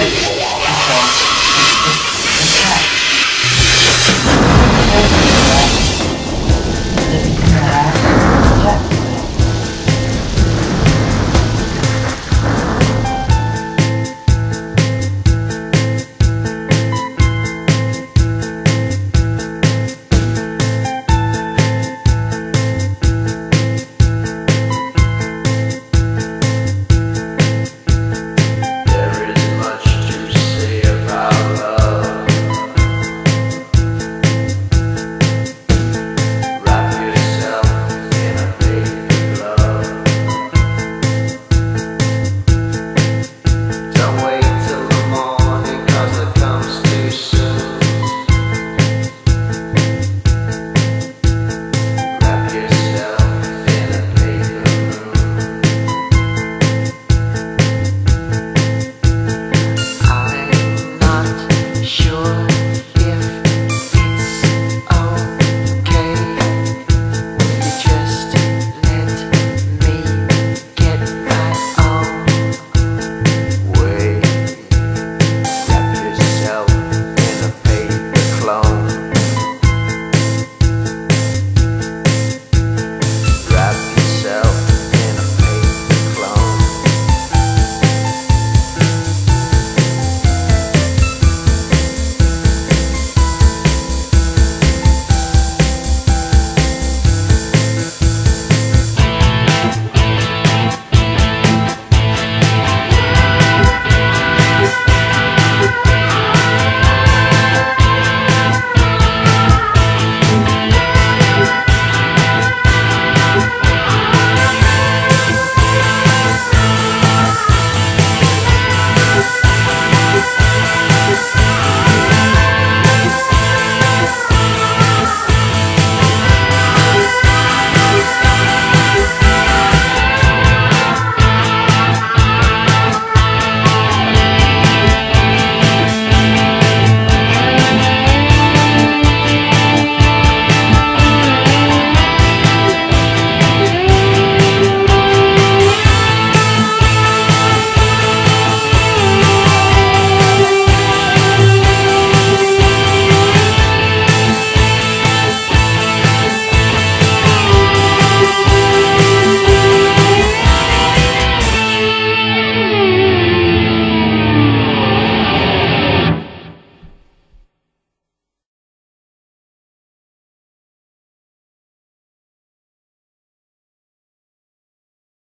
t h 我。n k y